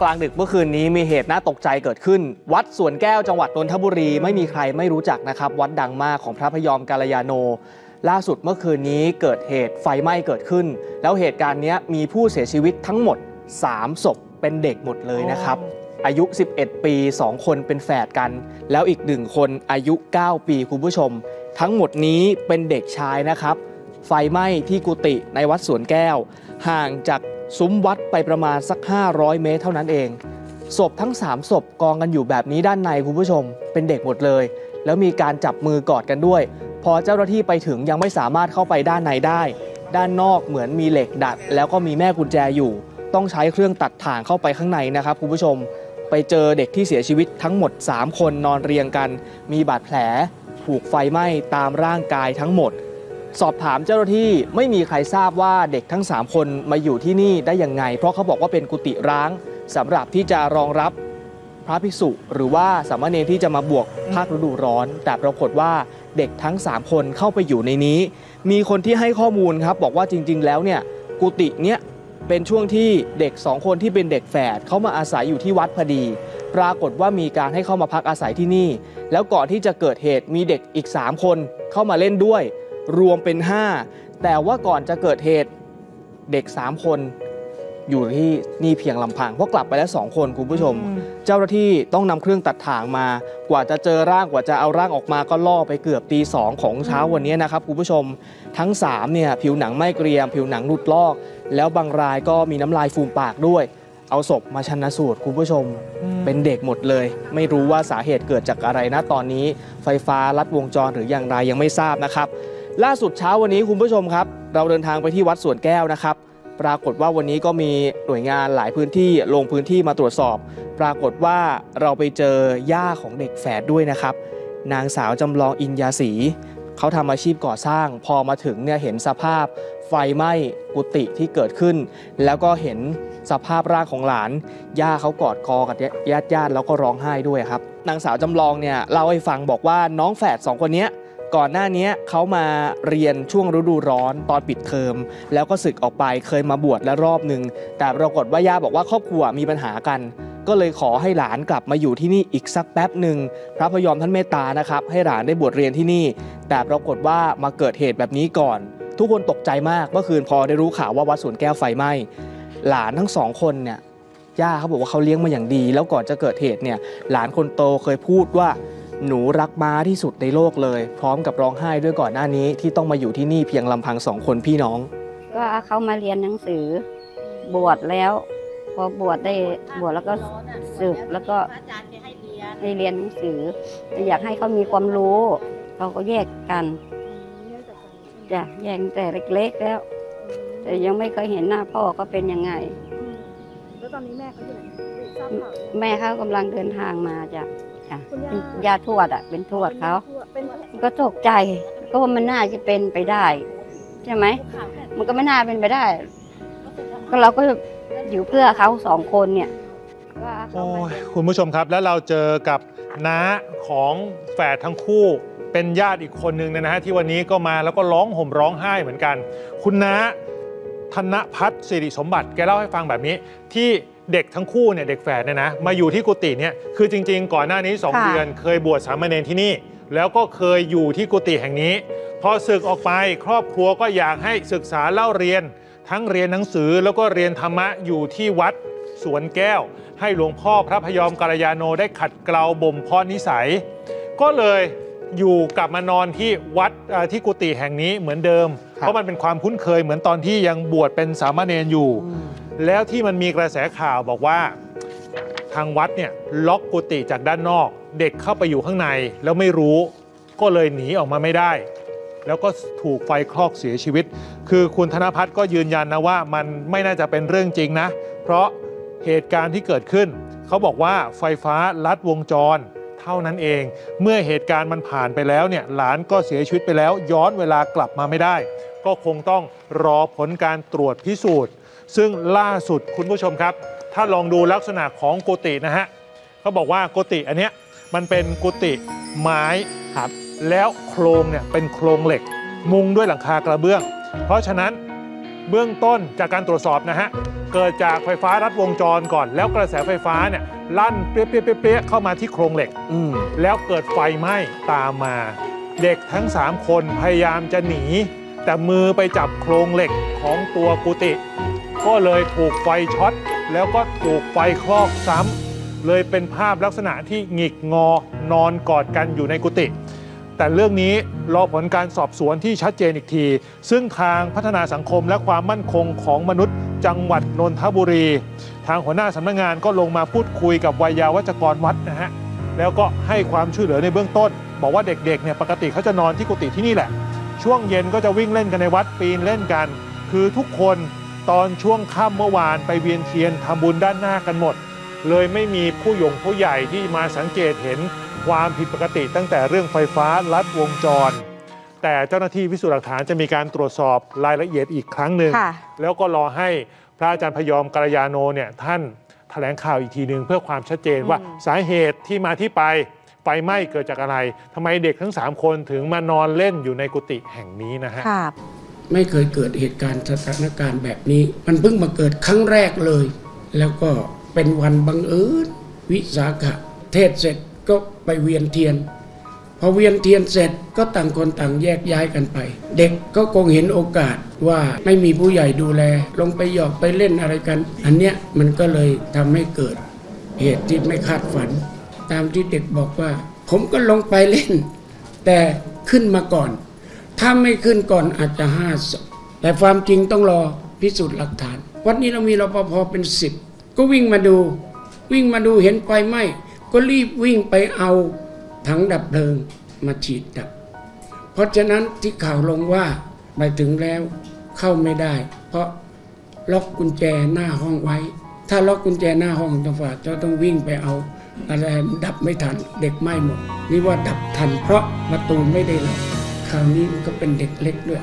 กลางดึกเมื่อคืนนี้มีเหตุน่าตกใจเกิดขึ้น วัดสวนแก้วจังหวัดนนทบุรีไม่มีใครไม่รู้จักนะครับ วัดดังมากของพระพยอมกาลยาโน ล่าสุดเมื่อคืนนี้เกิดเหตุไฟไหม้เกิดขึ้น แล้วเหตุการณ์นี้มีผู้เสียชีวิตทั้งหมด 3 ศพเป็นเด็กหมดเลยนะครับ อายุ 11 ปี 2 คนเป็นแฝดกัน แล้วอีกหนึ่งคนอายุ 9 ปีคุณผู้ชม ทั้งหมดนี้เป็นเด็กชายนะครับ ไฟไหม้ที่กุฏิในวัดสวนแก้ว ห่างจาก ซุ้มวัดไปประมาณสัก 500 เมตรเท่านั้นเอง ศพทั้ง 3 ศพกองกันอยู่แบบนี้ด้านในคุณผู้ชม เป็นเด็กหมดเลย แล้วมีการจับมือกอดกันด้วย พอเจ้าหน้าที่ไปถึงยังไม่สามารถเข้าไปด้านในได้ ด้านนอกเหมือนมีเหล็กดัด แล้วก็มีแม่กุญแจอยู่ ต้องใช้เครื่องตัดถ่างเข้าไปข้างในนะครับคุณผู้ชม ไปเจอเด็กที่เสียชีวิตทั้งหมด 3 คนนอนเรียงกัน มีบาดแผลถูกไฟไหม้ตามร่างกายทั้งหมด สอบถามเจ้าหน้าที่ไม่มีใครทราบว่าเด็กทั้ง 3 คนมาอยู่ที่นี่ได้ยังไง เพราะเขาบอกว่าเป็นกุฏิร้างสำหรับที่จะรองรับพระภิกษุ หรือว่าสามเณรที่จะมาบวกภาคฤดูร้อน แต่ปรากฏว่าเด็กทั้ง 3 คนเข้าไปอยู่ในนี้ มีคนที่ให้ข้อมูลครับ บอกว่าจริง ๆ แล้วเนี่ยกุฏิเนี้ยเป็นช่วงที่เด็ก 2 คนที่เป็นเด็กแฝดเขามาอาศัยอยู่ที่วัดพอดี ปรากฏว่ามีการให้เข้ามาพักอาศัยที่นี่ แล้วก่อนที่จะเกิดเหตุมีเด็กอีก 3 คนเข้ามาเล่นด้วย รวมเป็น 5 แต่ว่าก่อนจะเกิดเหตุเด็ก 3 คนอยู่ที่นี่เพียงลำพังเพราะกลับไปแล้ว2คนคุณผู้ชม เจ้าหน้าที่ต้องนำเครื่องตัดถ่างมา กว่าจะเจอร่างกว่าจะเอาร่างออกมาก็ล่อไปเกือบตีสองของเช้าวันนี้นะครับคุณผู้ชมทั้ง3เนี่ยผิวหนังไม่เกรียม ผิวหนังหลุดลอก แล้วบางรายก็มีน้ำลายฟูมปากด้วย เอาศพมาชันสูตรคุณผู้ชม เป็นเด็กหมดเลย ไม่รู้ว่าสาเหตุเกิดจากอะไรนะตอนนี้ ไฟฟ้าลัดวงจรหรืออย่างไรยังไม่ทราบนะครับ ล่าสุดเช้าวันนี้คุณผู้ชมครับ เราเดินทางไปที่วัดสวนแก้วนะครับ ปรากฏว่าวันนี้ก็มีหน่วยงานหลายพื้นที่ลงพื้นที่มาตรวจสอบ ปรากฏว่าเราไปเจอย่าของเด็กแฝดด้วยนะครับ นางสาวจำลองอินยาศรีเขาทำอาชีพก่อสร้าง พอมาถึงเนี่ยเห็นสภาพไฟไหม้กุฏิที่เกิดขึ้น แล้วก็เห็นสภาพร่างของหลาน ย่าเขากอดคอกับญาติญาติแล้วก็ร้องไห้ด้วยครับ นางสาวจำลองเนี่ยเล่าให้ฟังบอกว่าน้องแฝดสองคนเนี้ย ก่อนหน้านี้เขามาเรียนช่วงฤดูร้อนตอนปิดเทอม แล้วก็ศึกออกไปเคยมาบวชแล้วรอบหนึ่งแต่ปรากฏว่าย่าบอกว่าครอบครัวมีปัญหากัน ก็เลยขอให้หลานกลับมาอยู่ที่นี่อีกสักแป๊บหนึ่งพระพยอมท่านเมตตานะครับ ให้หลานได้บวชเรียนที่นี่ แต่ปรากฏว่ามาเกิดเหตุแบบนี้ก่อน ทุกคนตกใจมากเมื่อคืนพอได้รู้ข่าวว่าวัดสวนแก้วไฟไหม้หลานทั้งสองคนเนี่ยย่าเขาบอกว่าเขาเลี้ยงมาอย่างดี แล้วก่อนจะเกิดเหตุเนี่ยหลานคนโตเคยพูดว่า หนูรักม้าที่สุดในโลกเลย พร้อมกับร้องไห้ด้วยก่อนหน้านี้ที่ต้องมาอยู่ที่นี่เพียงลำพังสองคนพี่น้อง ก็เอาเขามาเรียนหนังสือ บวชแล้ว พอบวชได้บวชแล้วก็ ศึกแล้วก็ได้เรียนหนังสือ อยากให้เขามีความรู้ เขาก็แยกกันจ้ะแยกแต่เล็กๆแล้ว แต่ยังไม่เคยเห็นหน้าพ่อก็เป็นยังไง แล้วตอนนี้แม่เขาอยู่ไหนทราบข่าวแม่เขากำลังเดินทางมาจ้ะ จ้ะคุณย่า เป็นยาทวดอะ เป็นทวดเขาเป็นก็ตกใจก็ว่ามันน่าจะเป็นไปได้ ใช่ไหมมันก็ไม่น่าเป็นไปได้ ก็เราก็อยู่เพื่อเขาสองคนเนี่ยก็เอาเขาโอ้มายคุณผู้ชมครับ แล้วเราเจอกับน้าของแฝดทั้งคู่เป็นญาติอีกคนนึงเนยนะฮะที่วันนี้ก็มาแล้วก็ร้องห่มร้องไห้เหมือนกัน คุณน้าธนพัฒน์สิริสมบัติแกเล่าให้ฟังแบบนี้ ที่ เด็กทั้งคู่เนี่ยเด็กแฝดเนี่ยนะมาอยู่ที่กุฏิเนี่ยคือจริง ๆ ก่อนหน้านี้ 2 ค่ะ เดือน เคยบวชสามเณรที่นี่ แล้วก็เคยอยู่ที่กุฏิแห่งนี้ พอศึกออกไปครอบครัวก็อยากให้ศึกษาเล่าเรียน ทั้งเรียนหนังสือแล้วก็เรียนธรรมะอยู่ที่วัดสวนแก้ว ให้หลวงพ่อพระพยอมกัลยาโนได้ขัดเกลาบ่มเพาะนิสัย ก็เลยอยู่กลับมานอนที่วัดเอ่อที่กุฏิแห่งนี้เหมือนเดิมครับเพราะมันเป็นความคุ้นเคยเหมือนตอนที่ยังบวชเป็นสามเณรอยู่ แล้วที่มันมีกระแสข่าวบอกว่าทางวัดเนี่ยล็อกกุฏิจากด้านนอก เด็กเข้าไปอยู่ข้างในแล้วไม่รู้ก็เลยหนีออกมาไม่ได้ แล้วก็ถูกไฟคลอกเสียชีวิต คือคุณธนพัฒน์ก็ยืนยันนะว่ามันไม่น่าจะเป็นเรื่องจริงนะ เพราะเหตุการณ์ที่เกิดขึ้น เขาบอกว่าไฟฟ้าลัดวงจรเท่านั้นเอง เมื่อเหตุการณ์มันผ่านไปแล้วเนี่ยหลานก็เสียชีวิตไปแล้ว ย้อนเวลากลับมาไม่ได้ ก็คงต้องรอผลการตรวจพิสูจน์ ซึ่งล่าสุดคุณผู้ชมครับ ถ้าลองดูลักษณะของกุฏินะฮะเขาบอกว่ากุฏิอันเนี้ยมันเป็นกุฏิไม้ครับแล้วโครงเนี่ยเป็นโครงเหล็ก มุงด้วยหลังคากระเบื้อง เพราะฉะนั้นเบื้องต้นจากการตรวจสอบนะฮะเกิดจากไฟฟ้ารัดวงจรก่อน แล้วกระแสไฟฟ้าเนี่ยลั่นเปรี้ยๆเปรี้ยๆเข้ามาที่โครงเหล็ก อืมแล้วเกิดไฟไหม้ตามมา เด็กทั้ง 3 คนพยายามจะหนี แต่มือไปจับโครงเหล็กของตัวกุฏิ ก็เลยถูกไฟช็อต แล้วก็ถูกไฟคลอกซ้ำเลยเป็นภาพลักษณะที่หงิกงอนอนกอดกันอยู่ในกุฏิแต่เรื่องนี้รอผลการสอบสวนที่ชัดเจนอีกที ซึ่งทางพัฒนาสังคมและความมั่นคงของมนุษย์จังหวัดนนทบุรี ทางหัวหน้าสำนักงานก็ลงมาพูดคุยกับวัยยาวัจกรวัดนะฮะแล้วก็ให้ความช่วยเหลือในเบื้องต้น บอกว่าเด็กๆเนี่ยปกติเขาจะนอนที่กุฏิที่นี่แหละ ช่วงเย็นก็จะวิ่งเล่นกันในวัดปีนเล่นกัน คือทุกคน ตอนช่วงค่ำเมื่อวานไปเวียนเทียนทำบุญด้านหน้ากันหมด เลยไม่มีผู้หยงผู้ใหญ่ที่มาสังเกตเห็นความผิดปกติตั้งแต่เรื่องไฟฟ้าลัดวงจร แต่เจ้าหน้าที่พิสูจน์หลักฐานจะมีการตรวจสอบรายละเอียดอีกครั้งหนึ่งค่ะแล้วก็รอให้พระอาจารย์พยอมกัลยาโนเนี่ยท่านแถลงข่าวอีกทีหนึ่งเพื่อความชัดเจนว่าอืมสาเหตุที่มาที่ไปไฟไหม้เกิดจากอะไรทำไมเด็กทั้ง 3 คนถึงมานอนเล่นอยู่ในกุฏิแห่งนี้นะฮะค่ะ ไม่เคยเกิดเหตุการณ์สถานการณ์แบบนี้ มันเพิ่งมาเกิดครั้งแรกเลย แล้วก็เป็นวันบังเอิญวิสาขะเทศเสร็จก็ไปเวียนเทียน พอเวียนเทียนเสร็จก็ต่างคนต่างแยกย้ายกันไป เด็กก็คงเห็นโอกาสว่าไม่มีผู้ใหญ่ดูแล ลงไปหยอกไปเล่นอะไรกัน อันเนี้ยมันก็เลยทำให้เกิดเหตุที่ไม่คาดฝัน ตามที่เด็กบอกว่า ผมก็ลงไปเล่น แต่ขึ้นมาก่อน ถ้าไม่ขึ้นก่อนอาจจะห้าศพแต่ความจริงต้องรอพิสูจน์หลักฐาน วันนี้เรามีรปภเป็นสิบก็วิ่งมาดู วิ่งมาดูเห็นไฟไหม้ก็รีบวิ่งไปเอาถังดับเพลิงมาฉีดดับ เพราะฉะนั้นที่ข่าวลงว่าไปถึงแล้วเข้าไม่ได้ เพราะล็อกกุญแจหน้าห้องไว้ ถ้าล็อกกุญแจหน้าห้องจังหวะจะต้องวิ่งไปเอา อะไรดับไม่ทันเด็กไหม้หมดนี่ว่าดับทันเพราะประตูไม่ได้ล็อก คราวนี้มันก็เป็นเด็กเล็กด้วย